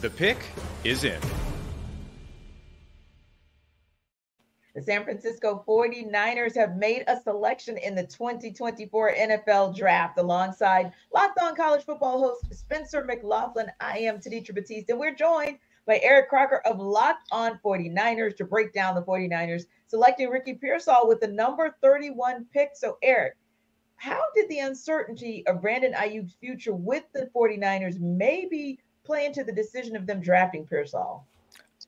The pick is in. The San Francisco 49ers have made a selection in the 2024 NFL Draft alongside Locked On College Football host Spencer McLaughlin. I am Tenitra Batiste, and we're joined by Eric Crocker of Locked On 49ers to break down the 49ers, selecting Ricky Pearsall with the number 31 pick. So, Eric, how did the uncertainty of Brandon Aiyuk's future with the 49ers maybe play into the decision of them drafting Pearsall?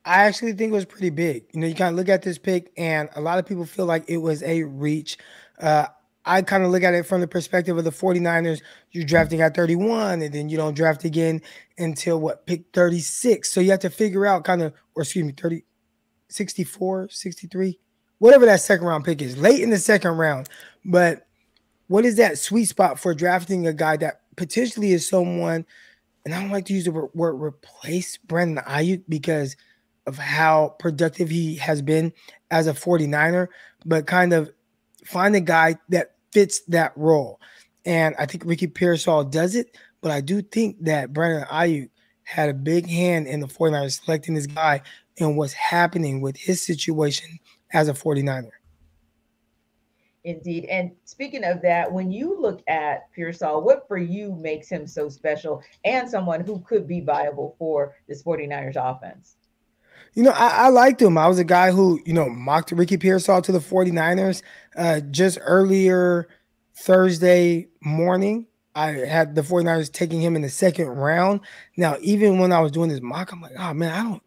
I actually think it was pretty big. You know, you kind of look at this pick, and a lot of people feel like it was a reach. Uh, I kind of look at it from the perspective of the 49ers. You're drafting at 31, and then you don't draft again until what, pick 36. So you have to figure out kind of, or excuse me, 30, 64, 63, whatever that second round pick is, late in the second round. But what is that sweet spot for drafting a guy that potentially is someone, and I don't like to use the word replace Brandon Aiyuk because – of how productive he has been as a 49er, but kind of find a guy that fits that role. And I think Ricky Pearsall does it, but I do think that Brandon Aiyuk had a big hand in the 49ers selecting this guy and what's happening with his situation as a 49er. Indeed. And speaking of that, when you look at Pearsall, what for you makes him so special and someone who could be viable for the 49ers offense? You know, I, I, liked him. I was a guy who, you know, mocked Ricky Pearsall to the 49ers uh, just earlier Thursday morning. I had the 49ers taking him in the second round. Now, even when I was doing this mock, I'm like, oh man, I don't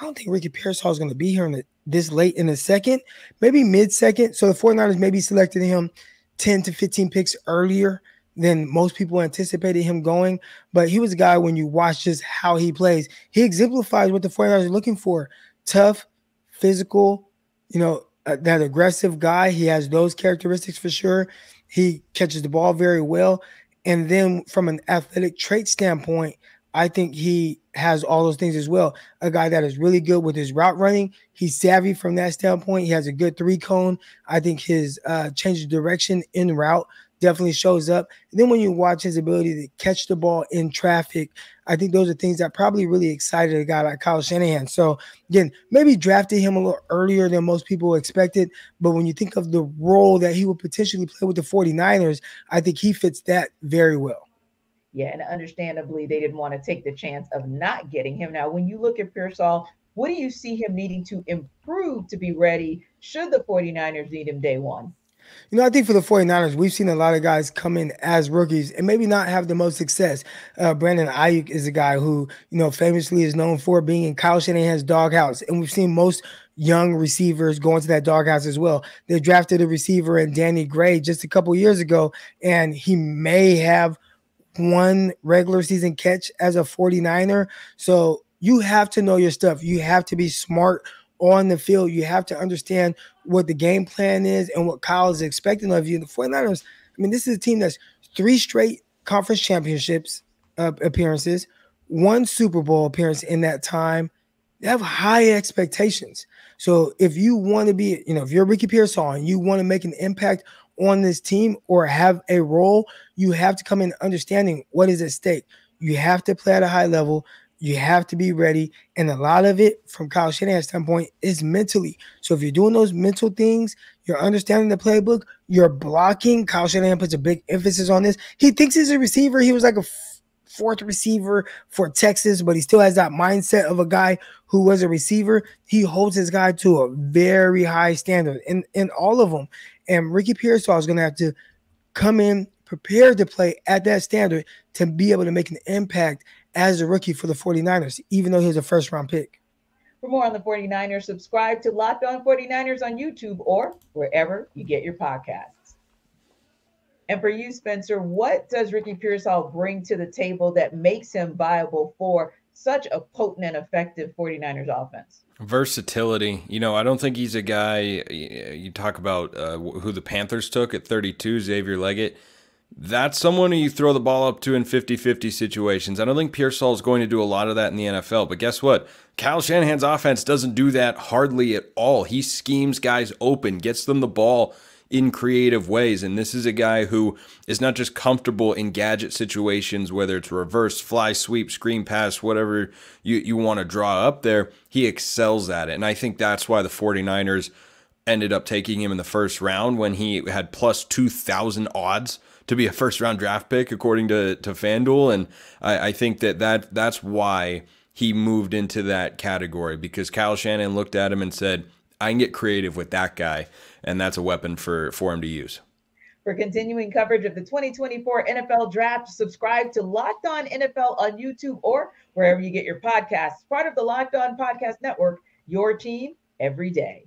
I don't think Ricky Pearsall is going to be here in the, this late in the second, maybe mid second. So the 49ers maybe selected him 10 to 15 picks earlier than most people anticipated him going. But he was a guy when you watch just how he plays, he exemplifies what the 49ers are looking for tough, physical, you know, uh, that aggressive guy. He has those characteristics for sure. He catches the ball very well. And then from an athletic trait standpoint, I think he has all those things as well. A guy that is really good with his route running. He's savvy from that standpoint. He has a good three cone. I think his uh, change of direction in route definitely shows up. And then when you watch his ability to catch the ball in traffic, I think those are things that probably really excited a guy like Kyle Shanahan. So again, maybe drafted him a little earlier than most people expected. But when you think of the role that he would potentially play with the 49ers, I think he fits that very well. Yeah, and understandably, they didn't want to take the chance of not getting him. Now, when you look at Pearsall, what do you see him needing to improve to be ready should the 49ers need him day one? You know, I think for the 49ers, we've seen a lot of guys come in as rookies and maybe not have the most success. Uh, Brandon Aiyuk is a guy who, you know, famously is known for being in Kyle Shanahan's doghouse. And we've seen most young receivers go into that doghouse as well. They drafted a receiver in Danny Gray just a couple years ago, and he may have one regular season catch as a 49er. So you have to know your stuff. You have to be smart on the field. You have to understand what the game plan is and what Kyle is expecting of you. The 49ers, I mean, this is a team that's three straight conference championships uh, appearances, one Super Bowl appearance in that time. They have high expectations. So if you want to be, you know, if you're Ricky Pearsall and you want to make an impact on this team or have a role, you have to come in understanding what is at stake. You have to play at a high level. You have to be ready. And a lot of it, from Kyle Shanahan's standpoint, is mentally. So if you're doing those mental things, you're understanding the playbook, you're blocking. Kyle Shanahan puts a big emphasis on this. He thinks he's a receiver. He was like a fourth receiver for Texas, but he still has that mindset of a guy who was a receiver. He holds his guy to a very high standard in, in all of them. And Ricky Pearsall is going to have to come in prepared to play at that standard to be able to make an impact as a rookie for the 49ers, even though he was a first round pick. For more on the 49ers, subscribe to Locked On 49ers on YouTube or wherever you get your podcasts. And for you, Spencer, what does Ricky Pearsall bring to the table that makes him viable for such a potent and effective 49ers offense? Versatility. You know, I don't think he's a guy. You talk about uh, who the Panthers took at 32, Xavier Legette. that's someone who you throw the ball up to in 50 50 situations. I don't think Pearsall is going to do a lot of that in the NFL, but guess what? Kyle Shanahan's offense doesn't do that hardly at all. He schemes guys open, gets them the ball in creative ways. And this is a guy who is not just comfortable in gadget situations, whether it's reverse, fly sweep, screen pass, whatever you, you want to draw up there. He excels at it. And I think that's why the 49ers ended up taking him in the first round when he had plus 2,000 odds to be a first round draft pick, according to, to FanDuel. And I, I think that, that that's why he moved into that category because Kyle Shanahan looked at him and said, I can get creative with that guy, and that's a weapon for, for him to use. For continuing coverage of the 2024 NFL Draft, subscribe to Locked On NFL on YouTube or wherever you get your podcasts. Part of the Locked On Podcast Network, your team every day.